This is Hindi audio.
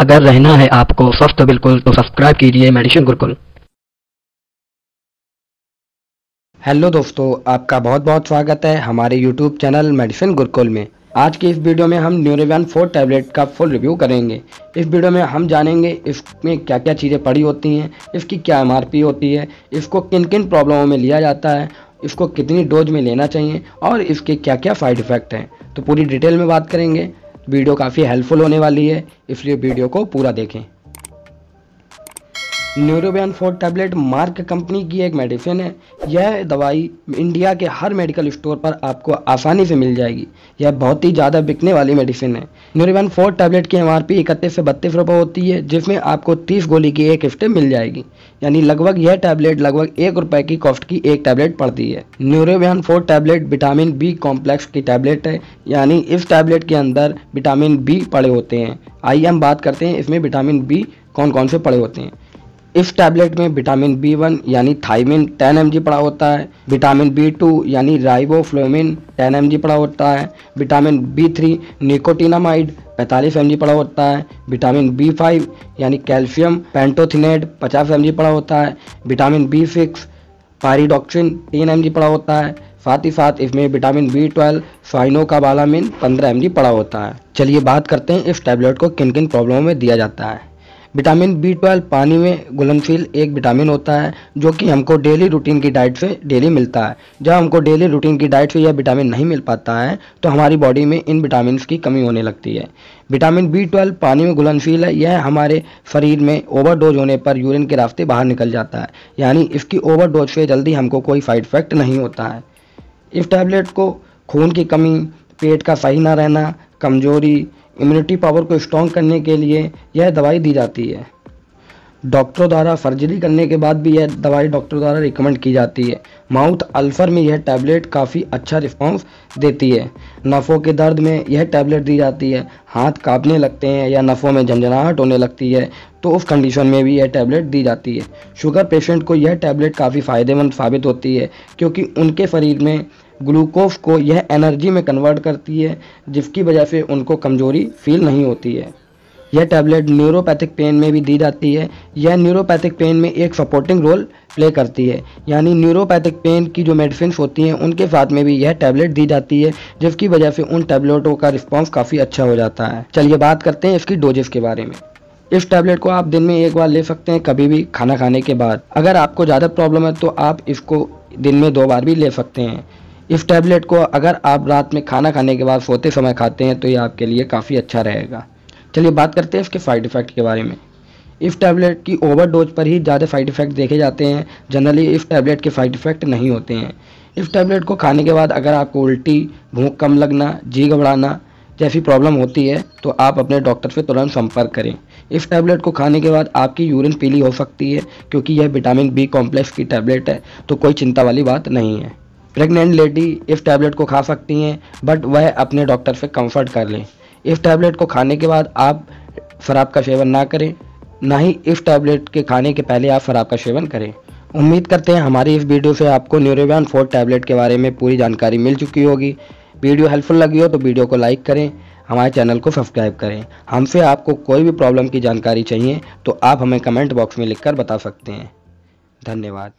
अगर रहना है आपको, स्वस्थ बिल्कुल तो सब्सक्राइब कीजिए मेडिसिन गुरुकुल हेलो दोस्तों, आपका बहुत बहुत स्वागत है हमारे यूट्यूब चैनल मेडिसिन गुरुकुल में। आज की इस वीडियो में हम न्यूरोवैन फोर टैबलेट का फुल रिव्यू करेंगे। इस वीडियो में हम जानेंगे इसमें क्या क्या चीज़ें पड़ी होती हैं, इसकी क्या एमआरपी होती है, इसको किन किन प्रॉब्लमों में लिया जाता है, इसको कितनी डोज में लेना चाहिए और इसके क्या क्या साइड इफ़ेक्ट हैं। तो पूरी डिटेल में बात करेंगे। वीडियो काफ़ी हेल्पफुल होने वाली है इसलिए वीडियो को पूरा देखें। Neurobion forte tablet Merck company की एक मेडिसिन है। यह दवाई इंडिया के हर मेडिकल स्टोर पर आपको आसानी से मिल जाएगी। यह बहुत ही ज़्यादा बिकने वाली मेडिसिन है। न्यूरोबियन फोर टैबलेट की एम आर पी इकतीस से बत्तीस रुपये होती है, जिसमें आपको तीस गोली की एक स्टेप मिल जाएगी। यानी लगभग यह टैबलेट लगभग एक रुपए की कॉस्ट की एक टैबलेट पड़ती है। Neurobion forte tablet vitamin B complex की टैबलेट है। यानी इस टैबलेट के अंदर विटामिन बी पड़े होते हैं। आइए हम बात करते हैं इसमें विटामिन बी कौन कौन से पड़े होते हैं। इस टैबलेट में विटामिन बी वन यानी थाइमिन 10 एम पड़ा होता है, विटामिन बी टू यानी राइबोफ्लोमिन 10 एम पड़ा होता है, विटामिन बी थ्री निकोटिनामाइड पैंतालीस एम पड़ा होता है, विटामिन बी फाइव यानी कैल्शियम पेंटोथिनेट पचास एम पड़ा होता है, विटामिन बी सिक्स पायरिडॉक्सिन तीन एम पड़ा होता है, साथ ही साथ इसमें विटामिन बी ट्वेल्व फाइनो का बालामिन पंद्रह एम पड़ा होता है। चलिए बात करते हैं इस टैबलेट को किन किन प्रॉब्लमों में दिया जाता है। विटामिन बी ट्वेल्व, पानी में घुलनशील एक विटामिन होता है, जो कि हमको डेली रूटीन की डाइट से डेली मिलता है। जब हमको डेली रूटीन की डाइट से यह विटामिन नहीं मिल पाता है तो हमारी बॉडी में इन विटामिन की कमी होने लगती है। विटामिन बी ट्वेल्व, पानी में घुलनशील है, यह हमारे शरीर में ओवरडोज होने पर यूरिन के रास्ते बाहर निकल जाता है। यानी इसकी ओवरडोज से जल्दी हमको कोई साइड इफ़ेक्ट नहीं होता है। इस टैबलेट को खून की कमी, पेट का सही ना रहना, कमज़ोरी इम्यूनिटी पावर को स्ट्रॉन्ग करने के लिए यह दवाई दी जाती है। डॉक्टरों द्वारा सर्जरी करने के बाद भी यह दवाई डॉक्टर द्वारा रिकमेंड की जाती है। माउथ अल्फर में यह टैबलेट काफ़ी अच्छा रिस्पॉन्स देती है। नफ़ों के दर्द में यह टैबलेट दी जाती है। हाथ कांपने लगते हैं या नफ़ों में झंझनाहट होने लगती है तो उस कंडीशन में भी यह टैबलेट दी जाती है। शुगर पेशेंट को यह टैबलेट काफ़ी फ़ायदेमंद साबित होती है, क्योंकि उनके शरीर में ग्लूकोज को यह एनर्जी में कन्वर्ट करती है, जिसकी वजह से उनको कमज़ोरी फील नहीं होती है। यह टैबलेट न्यूरोपैथिक पेन में भी दी जाती है। यह न्यूरोपैथिक पेन में एक सपोर्टिंग रोल प्ले करती है। यानी न्यूरोपैथिक पेन की जो मेडिसिन होती हैं, उनके साथ में भी यह टैबलेट दी जाती है, जिसकी वजह से उन टैबलेटों का रिस्पॉन्स काफ़ी अच्छा हो जाता है। चलिए बात करते हैं इसकी डोजेस के बारे में। इस टैबलेट को आप दिन में एक बार ले सकते हैं, कभी भी खाना खाने के बाद। अगर आपको ज़्यादा प्रॉब्लम है तो आप इसको दिन में दो बार भी ले सकते हैं। इस टैबलेट को अगर आप रात में खाना खाने के बाद सोते समय खाते हैं तो ये आपके लिए काफ़ी अच्छा रहेगा। चलिए बात करते हैं इसके साइड इफ़ेक्ट के बारे में। इस टैबलेट की ओवरडोज पर ही ज़्यादा साइड इफ़ेक्ट देखे जाते हैं। जनरली इस टैबलेट के साइड इफ़ेक्ट नहीं होते हैं। इस टैबलेट को खाने के बाद अगर आपको उल्टी, भूख कम लगना, जी घबराना जैसी प्रॉब्लम होती है तो आप अपने डॉक्टर से तुरंत संपर्क करें। इस टैबलेट को खाने के बाद आपकी यूरिन पीली हो सकती है, क्योंकि यह विटामिन बी कॉम्प्लेक्स की टैबलेट है तो कोई चिंता वाली बात नहीं है। प्रेग्नेंट लेडी इस टैबलेट को खा सकती हैं बट वह अपने डॉक्टर से कंफर्ट कर लें। इस टैबलेट को खाने के बाद आप शराब का सेवन ना करें, ना ही इस टैबलेट के खाने के पहले आप शराब का सेवन करें। उम्मीद करते हैं हमारी इस वीडियो से आपको न्यूरोवैन फोर टैबलेट के बारे में पूरी जानकारी मिल चुकी होगी। वीडियो हेल्पफुल लगी हो तो वीडियो को लाइक करें, हमारे चैनल को सब्सक्राइब करें। हमसे आपको कोई भी प्रॉब्लम की जानकारी चाहिए तो आप हमें कमेंट बॉक्स में लिखकर बता सकते हैं। धन्यवाद।